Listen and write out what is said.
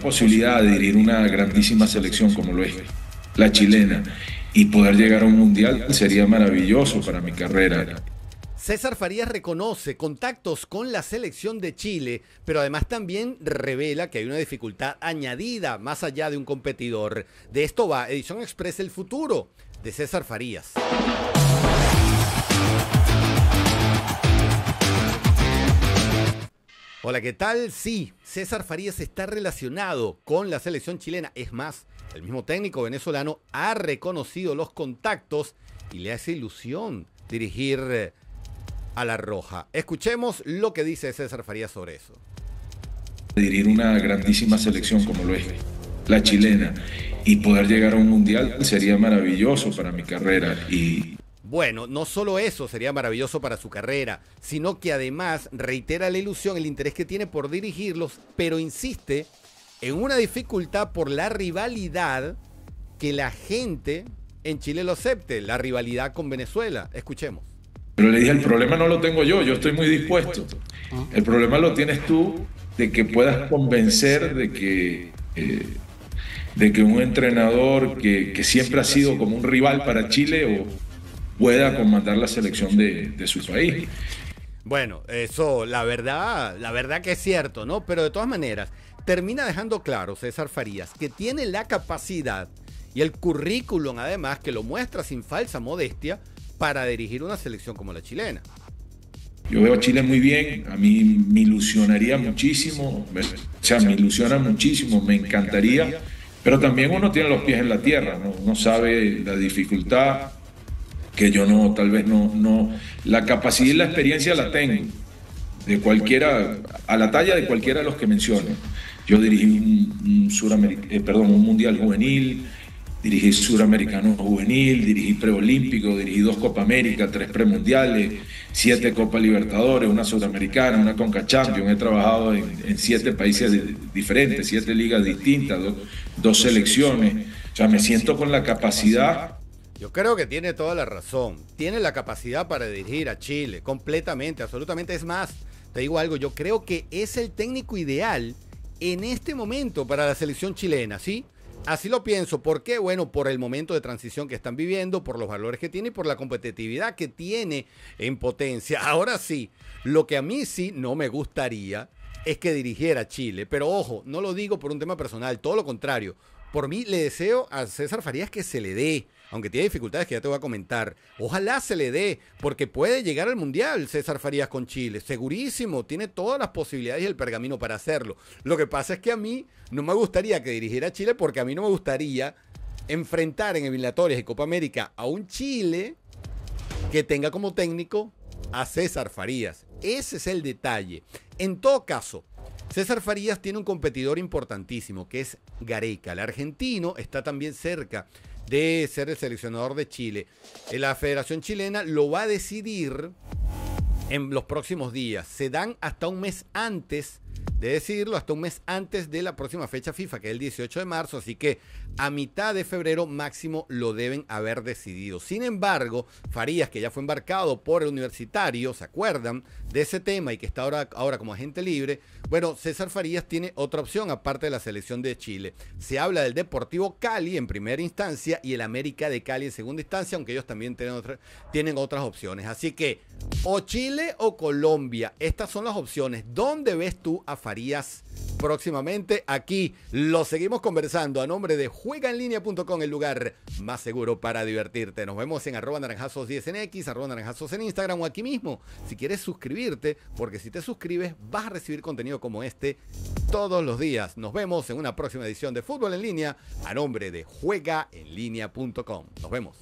posibilidad de dirigir una grandísima selección como lo es la chilena y poder llegar a un mundial sería maravilloso para mi carrera. César Farías reconoce contactos con la selección de Chile, pero además también revela que hay una dificultad añadida más allá de un competidor. De esto va Edición Express El Futuro de César Farías. Hola, ¿qué tal? Sí, César Farías está relacionado con la selección chilena. Es más, el mismo técnico venezolano ha reconocido los contactos y le hace ilusión dirigir eh, a la Roja. Escuchemos lo que dice César Farías sobre eso. Dirigir una grandísima selección como lo es la chilena y poder llegar a un mundial sería maravilloso para mi carrera y bueno, no solo eso sería maravilloso para su carrera, sino que además reitera la ilusión, el interés que tiene por dirigirlos, pero insiste en una dificultad por la rivalidad que la gente en Chile lo acepte, la rivalidad con Venezuela. Escuchemos. Pero le dije, el problema no lo tengo yo, yo estoy muy dispuesto. El problema lo tienes tú de que puedas convencer de que, eh, de que un entrenador que, que siempre ha sido como un rival para Chile o pueda comandar la selección de, su país. Bueno, eso, la verdad, la verdad que es cierto, ¿no? Pero de todas maneras, termina dejando claro César Farías que tiene la capacidad y el currículum además que lo muestra sin falsa modestia para dirigir una selección como la chilena. Yo veo a Chile muy bien, a mí me ilusionaría muchísimo, o sea, me ilusiona muchísimo, me encantaría, pero también uno tiene los pies en la tierra, ¿no? uno sabe la dificultad, que yo no, tal vez no, no, la capacidad y la experiencia la tengo, de cualquiera, a la talla de cualquiera de los que menciono. Yo dirigí un, eh, perdón, un mundial juvenil, dirigí suramericano juvenil, dirigí preolímpico, dirigí dos Copa América, tres premundiales, siete Copa Libertadores, una sudamericana, una Conca Champions. He trabajado en, siete países diferentes, siete ligas distintas, dos selecciones. O sea, me siento con la capacidad yo creo que tiene toda la razón. Tiene la capacidad para dirigir a Chile completamente, absolutamente. Es más, te digo algo, yo creo que es el técnico ideal en este momento para la selección chilena, ¿sí? Así lo pienso. ¿Por qué? Bueno, por el momento de transición que están viviendo, por los valores que tiene y por la competitividad que tiene en potencia. Ahora sí, lo que a mí sí no me gustaría es que dirigiera Chile. Pero ojo, no lo digo por un tema personal, todo lo contrario. Por mí le deseo a César Farías que se le dé aunque tiene dificultades que ya te voy a comentar. Ojalá se le dé, porque puede llegar al Mundial César Farías con Chile. Segurísimo, tiene todas las posibilidades y el pergamino para hacerlo. Lo que pasa es que a mí no me gustaría que dirigiera a Chile, porque a mí no me gustaría enfrentar en eliminatorias y Copa América a un Chile que tenga como técnico a César Farías. Ese es el detalle. En todo caso, César Farías tiene un competidor importantísimo que es Gareca. El argentino está también cerca de ser el seleccionador de Chile. La Federación Chilena lo va a decidir en los próximos días. Se dan hasta un mes antes de decirlo, hasta un mes antes de la próxima fecha FIFA, que es el 18 de marzo, así que a mitad de febrero máximo lo deben haber decidido. Sin embargo, Farías, que ya fue embarcado por el universitario, ¿se acuerdan de ese tema y que está ahora, ahora como agente libre? Bueno, César Farías tiene otra opción aparte de la selección de Chile. Se habla del Deportivo Cali en primera instancia y el América de Cali en segunda instancia, aunque ellos también tienen otras opciones. Así que o Chile o Colombia, estas son las opciones. ¿Dónde ves tú a Farías próximamente? Aquí lo seguimos conversando a nombre de juegaenlinea.com, el lugar más seguro para divertirte. Nos vemos en arroba naranjazos10 en X, arroba naranjazos en Instagram o aquí mismo. Si quieres suscribirte, porque si te suscribes vas a recibir contenido como este todos los días. Nos vemos en una próxima edición de Fútbol en Línea a nombre de juegaenlinea.com. Nos vemos.